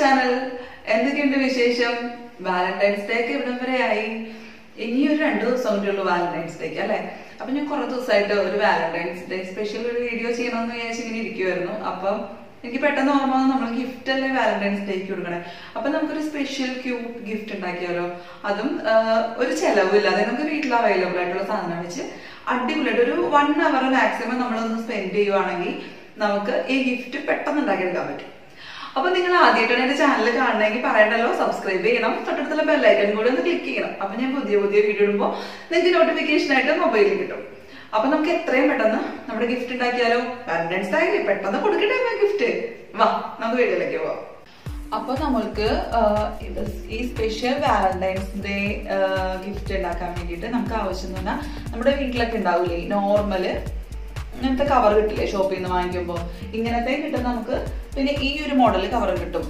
Channel എന്തൊക്കെയുണ്ട് വിശേഷം? Valentine's day ഒക്കെ ഇവിടം വരെ ആയി. ഇനി ഒരു രണ്ടു ദിവസം കൂടി ഉള്ളൂ വാലന്റൈൻസ് ഡേക്ക് അല്ലെ? അപ്പൊ ഞാൻ കുറെ ദിവസമായിട്ട് ഒരു വാലന്റൈൻസ് ഡേ സ്പെഷ്യൽ ഒരു വീഡിയോ ചെയ്യണമെന്ന് വിചാരിച്ച് ഇങ്ങനെ ഇരിക്കുമായിരുന്നു അപ്പം എനിക്ക് പെട്ടെന്ന് ഓർമ്മ വന്നു നമ്മൾ ഗിഫ്റ്റ് അല്ലേ വാലന്റൈൻസ് ഡേക്ക് കൊടുക്കണേ. അപ്പൊ നമുക്കൊരു സ്പെഷ്യൽ ക്യൂട്ട് ഗിഫ്റ്റ് ഉണ്ടാക്കിയാലോ? അതും ഒരു ചെലവില്ലാതെ നമുക്ക് വീട്ടിൽ അവൈലബിൾ ആയിട്ടുള്ള സാധനം വെച്ച് അടിപൊളിയായിട്ട് ഒരു വൺ അവർ മാക്സിമം നമ്മളൊന്ന് സ്പെൻഡ് ചെയ്യുവാണെങ്കിൽ നമുക്ക് ഈ ഗിഫ്റ്റ് പെട്ടെന്ന് ഉണ്ടാക്കിയെടുക്കാൻ പറ്റും. അപ്പൊ നിങ്ങൾ ആദ്യമായിട്ടാണ് എന്റെ ചാനൽ കാണണമെങ്കിൽ പറയണ്ടല്ലോ? സബ്സ്ക്രൈബ് ചെയ്യണം. തൊട്ടടുത്തുള്ള ബെല്ലൈക്കൺ കൂടെ ഒന്ന് ക്ലിക്ക് ചെയ്യണം. അപ്പൊ ഞാൻ പുതിയ പുതിയ വീഡിയോ ഇടുമ്പോൾ നിങ്ങൾക്ക് നോട്ടിഫിക്കേഷൻ ആയിട്ട് മൊബൈലിൽ കിട്ടും. അപ്പൊ നമുക്ക് എത്രയും പെട്ടെന്ന് നമ്മുടെ ഗിഫ്റ്റ് ഉണ്ടാക്കിയാലോ? വാലന്റൈൻസ് ആയില്ലേ പെട്ടെന്ന് കൊടുക്കട്ടെ ഗിഫ്റ്റ് വാ നമുക്ക് വീഡിയോയിലേക്ക് പോവാം. അപ്പൊ നമ്മൾക്ക് ഈ സ്പെഷ്യൽ വാലന്റൈൻസ് ഡേ ഗിഫ്റ്റ് ഉണ്ടാക്കാൻ വേണ്ടിയിട്ട് നമുക്ക് ആവശ്യം എന്ന് പറഞ്ഞാൽ നമ്മുടെ വീട്ടിലൊക്കെ ഉണ്ടാവില്ലേ നോർമൽ ഇങ്ങനത്തെ കവർ കിട്ടില്ലേ? ഷോപ്പിൽ നിന്ന് വാങ്ങിക്കുമ്പോൾ ഇങ്ങനത്തെ കിട്ടും നമുക്ക്. പിന്നെ ഈ ഒരു മോഡൽ കവർ കിട്ടും.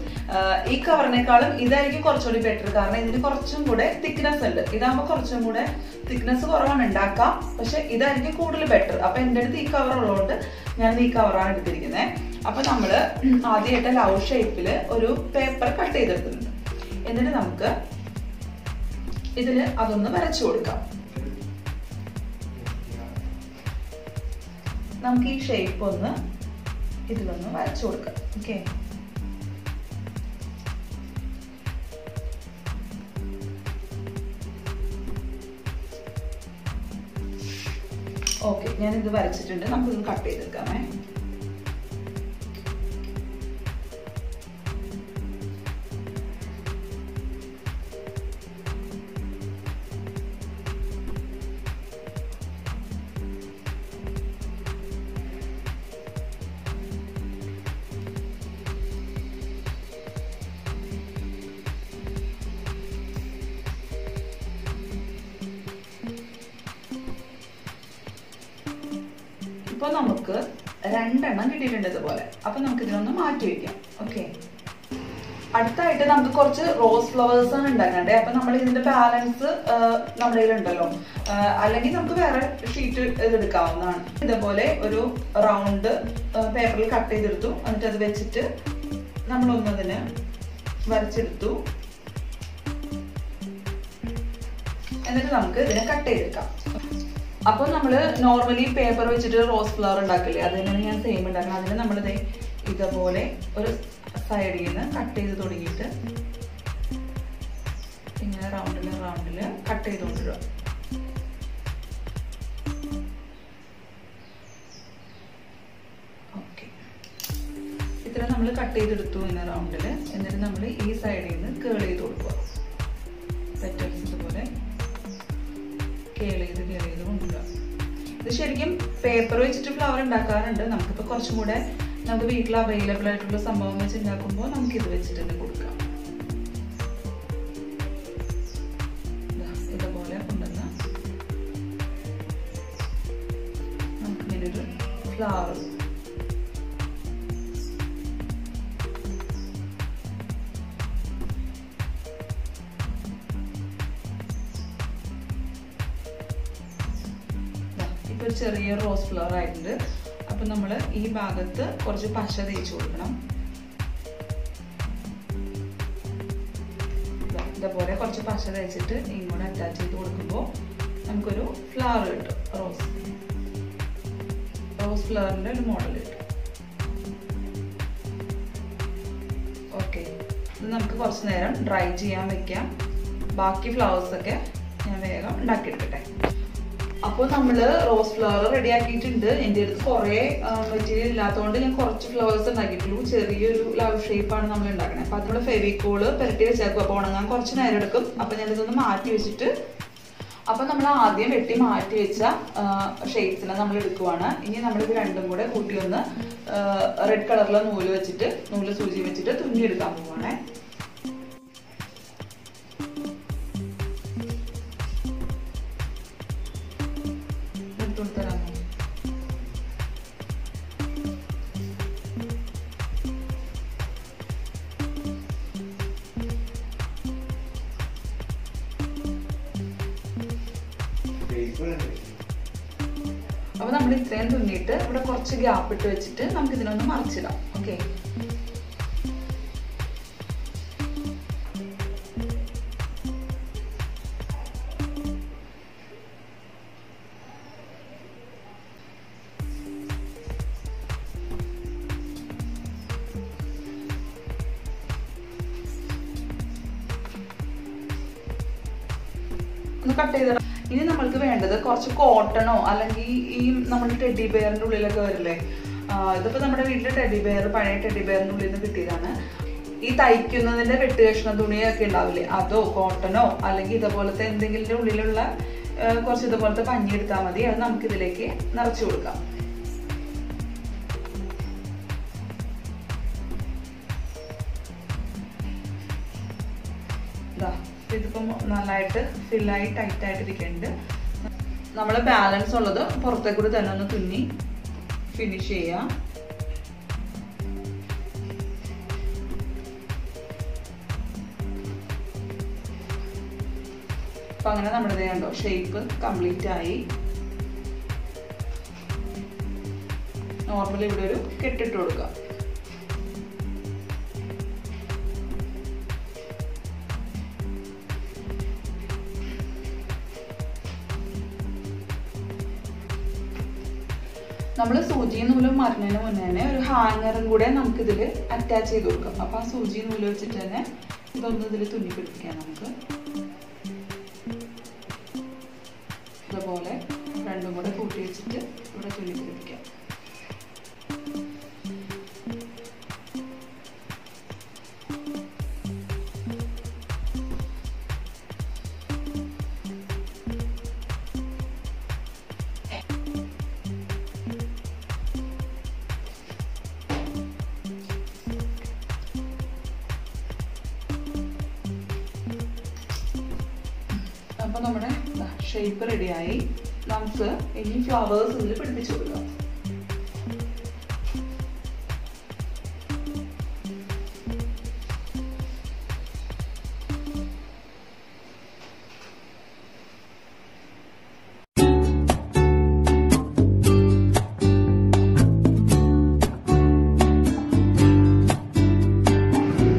ഈ കവറിനേക്കാളും ഇതായിരിക്കും കുറച്ചുകൂടി ബെറ്റർ കാരണം ഇതിന് കുറച്ചും കൂടെ തിക്നെസ് ഉണ്ട്. ഇതാകുമ്പോൾ കുറച്ചും കൂടെ തിക്നെസ് കുറവാണ് ഉണ്ടാക്കാം. പക്ഷെ ഇതായിരിക്കും കൂടുതൽ ബെറ്റർ അപ്പൊ എന്റെ അടുത്ത് ഈ കവർ ഉള്ളതുകൊണ്ട് ഞാൻ ഈ കവറാണ് എടുത്തിരിക്കുന്നത് അപ്പൊ നമ്മൾ ആദ്യമായിട്ട് ലവ് ഷേപ്പിൽ ഒരു പേപ്പർ കട്ട് ചെയ്തെടുക്കുന്നുണ്ട് എന്നിട്ട് നമുക്ക് ഇതിൽ അതൊന്ന് വരച്ചു കൊടുക്കാം. നമുക്ക് ഈ ഷേപ്പ് ഒന്ന് ഇതിലൊന്ന് വരച്ചു കൊടുക്കാം. ഓക്കെ ഓക്കെ ഞാൻ ഇത് വരച്ചിട്ടുണ്ട്. നമുക്കിത് കട്ട് ചെയ്തെടുക്കാമേ. ഇപ്പൊ നമുക്ക് രണ്ടെണ്ണം കിട്ടിയിട്ടുണ്ട് ഇതുപോലെ. അപ്പൊ നമുക്ക് ഇതിനൊന്ന് മാറ്റി വെക്കാം. ഓക്കെ അടുത്തായിട്ട് നമുക്ക് കുറച്ച് റോസ് ഫ്ലവേഴ്സ് ആണ് ഉണ്ടാക്കേണ്ടത് അപ്പൊ നമ്മൾ ഇതിന്റെ ബാലൻസ് നമ്മുടെ ആ, അല്ലെങ്കിൽ നമുക്ക് വേറെ ഷീറ്റ് ഇതെടുക്കാവുന്നതാണ്. ഇതേപോലെ ഒരു റൗണ്ട് പേപ്പറിൽ കട്ട് ചെയ്തെടുത്തു. എന്നിട്ട് അത് വെച്ചിട്ട് നമ്മളൊന്നതിന് വരച്ചെടുത്തു. എന്നിട്ട് നമുക്ക് ഇതിനെ കട്ട് ചെയ്തെടുക്കാം. അപ്പൊ നമ്മൾ നോർമലി പേപ്പർ വെച്ചിട്ട് റോസ് ഫ്ലവർ ഉണ്ടാക്കില്ലേ? അത് തന്നെയാണ് ഞാൻ സെയിം ഉണ്ടാക്കുന്നത് അതിന് നമ്മൾ ഇതുപോലെ ഒരു സൈഡിൽ നിന്ന് കട്ട് ചെയ്ത് തുടങ്ങിയിട്ട് ഇങ്ങനെ റൗണ്ടിൽ റൗണ്ടിൽ കട്ട് ചെയ്തുകൊണ്ടിടുക ഓക്കെ ഇത്ര നമ്മൾ കട്ട് ചെയ്തെടുത്തു എന്ന റൗണ്ടിൽ എന്നിട്ട് നമ്മൾ ഈ സൈഡിൽ നിന്ന് കേൾ ചെയ്ത് കൊടുക്കുക. കേൾ ചെയ്ത് കെയർ ചെയ്ത് കൊണ്ടുവരിക. ഇത് ശരിക്കും പേപ്പർ വെച്ചിട്ട് ഫ്ലവർ ഉണ്ടാക്കാറുണ്ട്. നമുക്കിപ്പോൾ കുറച്ചും കൂടെ നമുക്ക് വീട്ടിൽ അവൈലബിൾ ആയിട്ടുള്ള സംഭവം വെച്ച് ഉണ്ടാക്കുമ്പോൾ നമുക്ക് ഇത് വെച്ചിട്ട് തന്നെ കൊടുക്കാം. ഇതുപോലെ കൊണ്ടുവന്ന് നമുക്കിങ്ങനെ ഒരു ഫ്ലവർ ഒരു ചെറിയ റോസ് ഫ്ലവർ ആയിട്ടുണ്ട്. അപ്പൊ നമ്മൾ ഈ ഭാഗത്ത് കുറച്ച് പശ തേച്ച് കൊടുക്കണം. ഇതേപോലെ കുറച്ച് പശ തേച്ചിട്ട് ഇങ്ങോട്ട് അറ്റാച്ച് ചെയ്ത് കൊടുക്കുമ്പോൾ നമുക്കൊരു ഫ്ലവർ കിട്ടും റോസ് റോസ് ഫ്ലവറിന്റെ ഒരു മോഡൽ കിട്ടും. ഓക്കെ ഇത് നമുക്ക് കുറച്ച് നേരം ഡ്രൈ ചെയ്യാൻ വെക്കാം. ബാക്കി ഫ്ലവേഴ്സൊക്കെ ഞാൻ വേഗം ഉണ്ടാക്കിയെടുക്കട്ടെ. അപ്പോൾ നമ്മൾ റോസ് ഫ്ലവർ റെഡി ആക്കിയിട്ടുണ്ട് എന്റെ അടുത്ത് കുറേ മെറ്റീരിയൽ ഇല്ലാത്തതുകൊണ്ട് ഞാൻ കുറച്ച് ഫ്ലവേഴ്സ് ഉണ്ടാക്കിയിട്ടുള്ളൂ. ചെറിയൊരു ലവ് ഷേപ്പാണ് നമ്മൾ ഉണ്ടാക്കുന്നത് അപ്പോൾ അതിനുള്ള ഫെവിക്കോൾ പുരട്ടി വെച്ചേക്കും. അപ്പോൾ ഉണങ്ങാൻ കുറച്ച് നേരം എടുക്കും. അപ്പോൾ ഞാൻ ഇതൊന്ന് മാറ്റി വെച്ചിട്ട് അപ്പോൾ നമ്മൾ ആദ്യം വെട്ടി മാറ്റി വെച്ച ഷെയ്ഡ്സിനെ നമ്മൾ എടുക്കുവാണ്. ഇനി നമ്മൾ ഇത് രണ്ടും കൂടെ കൂട്ടി ഒന്ന് റെഡ് കളറിലെ നൂൽ വെച്ചിട്ട് നൂൽ സൂചി വെച്ചിട്ട് തുന്നി എടുക്കാൻ പോവാണേ. അപ്പോൾ നമ്മൾ ഇത്രയും തുന്നിയിട്ട് ഇവിടെ കുറച്ച് ഗ്യാപ്പ് ഇട്ട് വെച്ചിട്ട് നമുക്ക് ഇതിനൊന്ന് മറിച്ചിടാം. ഓക്കെ ഒന്ന് കട്ട് ചെയ്തിടാം ഇനി നമ്മൾക്ക് വേണ്ടത് കുറച്ച് കോട്ടണോ അല്ലെങ്കിൽ ഈ നമ്മുടെ ടെഡി ബെയറിന്റെ ഉള്ളിലൊക്കെ വരില്ലേ? ഇതിപ്പോൾ ഇതിപ്പോ നമ്മുടെ വീട്ടിലെ ടെഡി ബെയർ പഴയ ടെഡി ബെയറിന്റെ ഉള്ളിൽ നിന്ന് കിട്ടിയതാണ്. ഈ തയ്ക്കുന്നതിന്റെ വെട്ട് കഷ്ണ തുണിയൊക്കെ ഉണ്ടാവില്ലേ? അതോ കോട്ടണോ അല്ലെങ്കിൽ ഇതുപോലത്തെ എന്തെങ്കിലും ഉള്ളിലുള്ള കുറച്ച് ഇതുപോലത്തെ പഞ്ഞി എടുത്താൽ മതി. അത് നമുക്ക് ഇതിലേക്ക് നിറച്ചു കൊടുക്കാം. ഇതാ ഇതിപ്പം നന്നായിട്ട് ഫില്ലായി ടൈറ്റ് ആയിട്ട് ഇരിക്കുന്നുണ്ട് നമ്മൾ ബാലൻസ് ഉള്ളത് പുറത്തേക്കൂടി തന്നെ ഒന്ന് തുന്നി ഫിനിഷ് ചെയ്യാം. അപ്പൊ അങ്ങനെ നമ്മുടെ ഇത് കണ്ടോ ഷേപ്പ് കംപ്ലീറ്റ് ആയി. നോർമലി ഇവിടെ ഒരു കെട്ടിട്ട് കൊടുക്കാം. നമ്മൾ സൂചി നൂൽ മറിഞ്ഞതിന് മുന്നേ തന്നെ ഒരു ഹാങ്ങറും കൂടെ നമുക്കിതിൽ അറ്റാച്ച് ചെയ്ത് കൊടുക്കാം. അപ്പോൾ ആ സൂചി നൂൽ വെച്ചിട്ട് തന്നെ ഇതൊന്ന് ഇതിൽ തുന്നി പിടിപ്പിക്കാം നമുക്ക്. ഇതുപോലെ രണ്ടും കൂടെ കൂട്ടി വെച്ചിട്ട് ഇവിടെ തുന്നി പിടിപ്പിക്കാം. അപ്പൊ നമ്മുടെ ഷേപ്പ് റെഡിയായി നമുക്ക് ഇനി ഫ്ലവേഴ്സ് ഇതിൽ പിടിപ്പിച്ചു കൊടുക്കാം.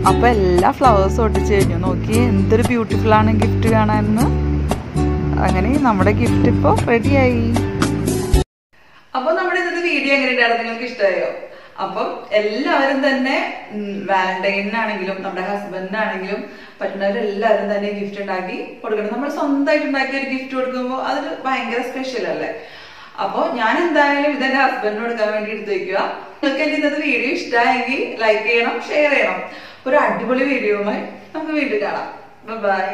അപ്പൊ എല്ലാ ഫ്ലവേഴ്സും ഒട്ടിച്ച് കഴിഞ്ഞു. നോക്കി എന്തൊരു ബ്യൂട്ടിഫുൾ ആണ് ഗിഫ്റ്റ് കാണാനെന്ന് അങ്ങനെ നമ്മുടെ ഗിഫ്റ്റ് ഇപ്പോൾ റെഡിയായി അപ്പൊ നമ്മുടെ ഇന്നത്തെ വീഡിയോ എങ്ങനെയുണ്ടായിരുന്നു? നിങ്ങൾക്ക് ഇഷ്ടമായോ? അപ്പം എല്ലാവരും തന്നെ വാലന്റൈനാണെങ്കിലും നമ്മുടെ ഹസ്ബൻഡിനാണെങ്കിലും പറ്റുന്നവരെല്ലാവരും തന്നെ ഗിഫ്റ്റ് ഉണ്ടാക്കി കൊടുക്കണം. നമ്മൾ സ്വന്തമായിട്ട് ഉണ്ടാക്കിയ ഒരു ഗിഫ്റ്റ് കൊടുക്കുമ്പോൾ അതൊരു ഭയങ്കര സ്പെഷ്യൽ അല്ലേ? അപ്പോൾ ഞാൻ എന്തായാലും ഇതെന്റെ ഹസ്ബൻഡിന് കൊടുക്കാൻ വേണ്ടി എടുത്തു വെക്കുക. നിങ്ങൾക്ക് എന്റെ ഇന്നത്തെ വീഡിയോ ഇഷ്ടമായെങ്കിൽ ലൈക്ക് ചെയ്യണം ഷെയർ ചെയ്യണം. ഒരു അടിപൊളി വീഡിയോയുമായി നമുക്ക് വീണ്ടും കാണാം. ബൈ